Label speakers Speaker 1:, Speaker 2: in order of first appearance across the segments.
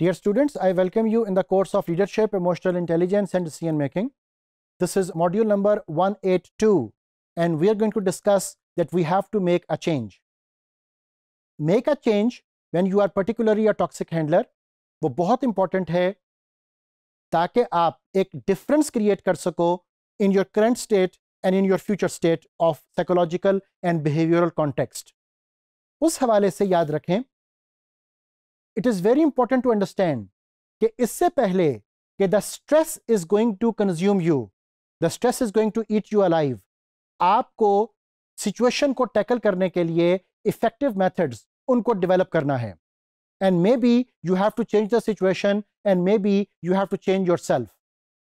Speaker 1: Dear students, I welcome you in the course of Leadership, Emotional Intelligence and Decision Making. This is module number 182 and we are going to discuss that we have to make a change. Make a change when you are particularly a toxic handler वो बहुत important है ताकि आप एक difference create कर सको in your current state and in your future state of psychological and behavioral context. उस हवाले से याद रखें it is very important to understand कि इससे पहले कि the stress is going to consume you the stress is going to eat you alive आपको सिचुएशन को टैकल करने के लिए इफ़ेक्टिव मेथड्स उनको डेवलप करना है। And maybe you have to change the situation and maybe you have to change yourself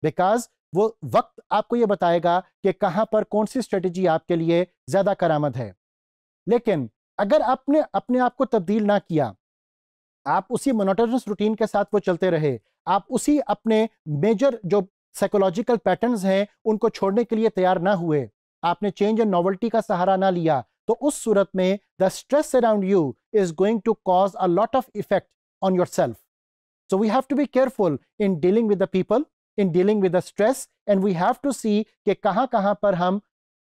Speaker 1: because वो वक्त आपको ये बताएगा कि कहाँ पर कौन सी स्ट्रेटजी आपके लिए ज़्यादा करामद है। लेकिन अगर आपने अपने आप को तब्दील ना किया आप उसी मोनोटोनस रूटीन के साथ वो चलते रहे। आप उसी अपने मेजर जो साइकोलॉजिकल पैटर्न्स हैं, उनको छोड़ने के लिए तैयार ना हुए। आपने चेंज एंड नॉवल्टी का सहारा ना लिया। तो उस सूरत में the stress around you is going to cause a lot of effect on yourself so we have to be careful in dealing with the people in dealing with the stress and we have to see कि कहाँ कहाँ पर हम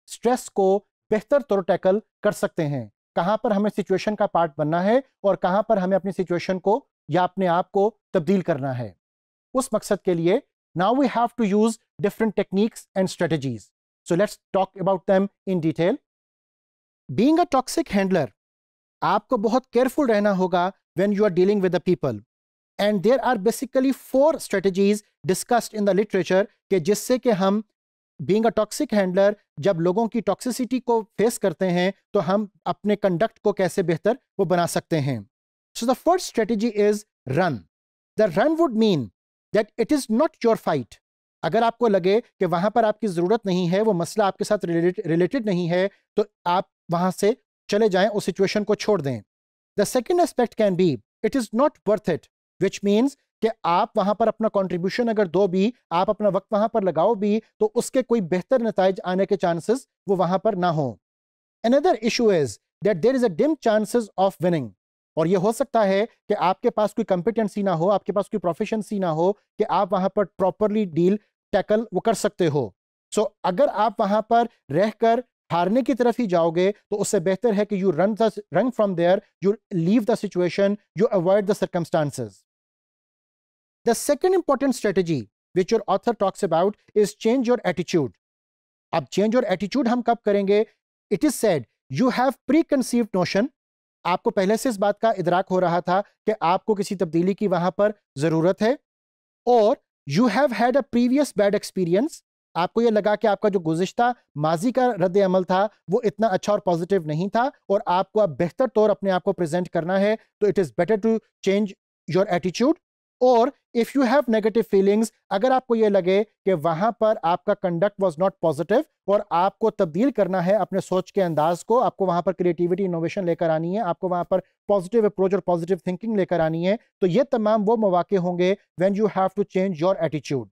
Speaker 1: stress को बेहतर तौर tackle कर सकते हैं। कहाँ पर हमें सिचुएशन का पार्ट बनना है और कहाँ पर हमें अपनी सिचुएशन को या अपने आप को तब्दील करना है। उस मकसद के लिए now we have to use different techniques and strategies so let's talk about them in detail being a toxic handler आपको बहुत केयरफुल रहना होगा when you are dealing with the people and there are basically four strategies discussed in the literature के जिससे कि हम being a toxic handler जब लोगों की टॉक्सिसिटी को फेस करते हैं तो हम अपने कंडक्ट को कैसे बेहतर वो बना सकते हैं। So the first strategy is run the run would mean that it is not your fight अगर आपको लगे कि वहाँ पर आपकी ज़रूरत नहीं है, वो मसला आपके साथ रिलेटेड नहीं है तो आप वहाँ से चले जाएँ, उस सिचुएशन को छोड़ दें। The second aspect can be it is not worth it which means कि आप वहाँ पर अपना कंट्रीब्यूशन अगर दो भी आप अपना वक्त वहाँ पर लगाओ भी तो उसके कोई बेहतर नतज आने के चांसेस वो वहाँ पर ना हो। Another issue is that there is a dim chances of winning और ये हो सकता है कि आपके पास कोई कंपिटेंसी ना हो आपके पास कोई प्रोफेशनसी ना हो कि आप वहाँ पर प्रॉपरली डील टैकल वो कर सकते हो। सो so, अगर आप वहाँ पर रहकर हारने की तरफ़ ही जाओगे तो उससे बेहतर है कि you run run from there you leave the situation you avoid the circumstances The second important strategy which your author talks about is change your attitude. अब change your attitude हम कब करेंगे It is said, you have preconceived notion. आपको पहले से इस बात का इदराक हो रहा था कि आपको किसी तब्दीली की वहाँ पर ज़रूरत है और you have had a previous bad experience आपको यह लगा कि आपका जो गुजश्ता माजी का रद्द अमल था, वो इतना अच्छा और पॉजिटिव नहीं था और आपको अब बेहतर तौर अपने आप को प्रेजेंट करना है तो it is better to change your attitude और if you have negative feelings अगर आपको यह लगे कि वहाँ पर आपका कंडक्ट वॉज़ नॉट पॉजिटिव और आपको तब्दील करना है अपने सोच के अंदाज को, आपको वहाँ पर क्रिएटिविटी इनोवेशन लेकर आनी है, आपको वहाँ पर पॉजिटिव अप्रोच और पॉजिटिव थिंकिंग लेकर आनी है तो ये तमाम वो मौके होंगे when you have to change your attitude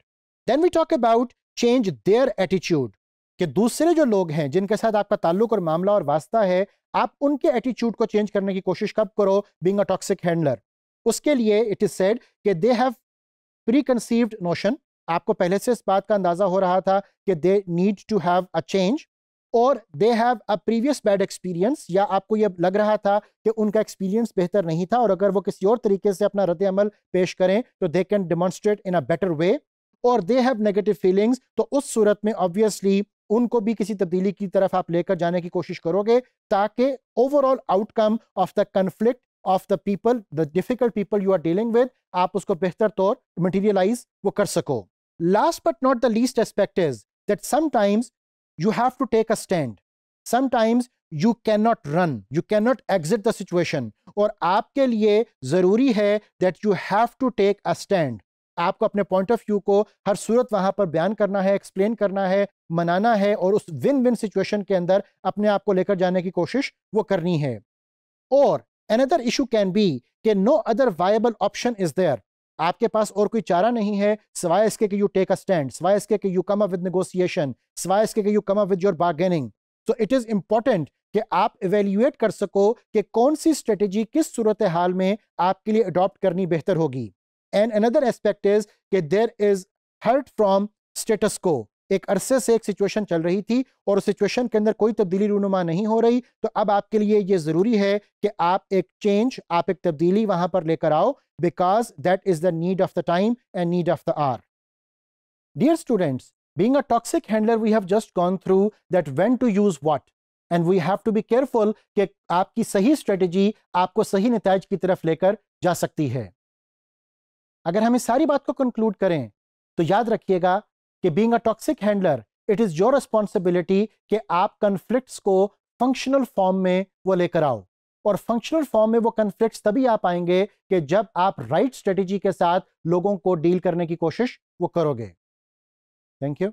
Speaker 1: then we talk about change their attitude कि दूसरे जो लोग हैं, जिनके साथ आपका ताल्लुक और मामला और वास्ता है, आप उनके एटीट्यूड को चेंज करने की कोशिश कब करो? बिंग अ टॉक्सिक हैंडलर उसके लिए इट इज़ सेड कि they have preconceived notion आपको पहले से इस बात का अंदाज़ा हो रहा था कि they need to have a change और they have a previous bad experience या आपको ये लग रहा था कि उनका एक्सपीरियंस बेहतर नहीं था, और अगर वो किसी और तरीके से अपना रद्द अमल पेश करें तो they can demonstrate in a better way और दे हैव नेगेटिव फीलिंग्स तो उस सूरत में ऑब्वियसली उनको भी किसी तब्दीली की तरफ़ आप लेकर जाने की कोशिश करोगे, ताकि overall outcome of the conflict of the people the difficult people you are dealing with आप उसको बेहतर तौर मटीरियलाइज वो कर सको। Last but not the least aspect is that sometimes you have to take a stand sometimes you can not run you can not exit the situation और आपके लिए ज़रूरी है that you have to take a stand आपको अपने point of view को हर सूरत वहाँ पर बयान करना है एक्सप्लेन करना है, मनाना है और उस विन विन सिचुएशन के अंदर अपने आप को लेकर जाने की कोशिश वो करनी है। और Another issue can be कि no other viable option is there. आपके पास और कोई चारा नहीं है, सिवाय इसके कि यू टेक अ स्टैंड सिवाय इसके कि you come up with negotiation सिवाय इसके कि you come up with your bargaining so it is important कि आप इवेल्युएट कर सको कि कौन सी स्ट्रेटेजी किस सूरत हाल में आपके लिए अडॉप्ट करनी बेहतर होगी. एंड अनदर एस्पेक्ट इज़ कि there is hurt from status quo एक अरसे से एक सिचुएशन चल रही थी और उस सिचुएशन के अंदर कोई तब्दीली रूनुमा नहीं हो रही तो अब आपके लिए ये ज़रूरी है कि आप एक चेंज आप एक तब्दीली वहाँ पर लेकर आओ because that is the need of the time and need of the hour dear students being a toxic handler, we have just gone through that when to use what, and we have to be careful कि आपकी सही strategy आपको सही नतज की तरफ़ लेकर जा सकती है। अगर हम इस सारी बात को कंक्लूड करें तो याद रखिएगा कि being a toxic handler it is your responsibility कि आप कन्फ्लिक्ट्स को फंक्शनल फॉर्म में वो लेकर आओ। और फंक्शनल फॉर्म में वो कन्फ्लिक्ट तभी आ पाएँगे कि जब आप राइट right स्ट्रेटेजी के साथ लोगों को डील करने की कोशिश वो करोगे। Thank you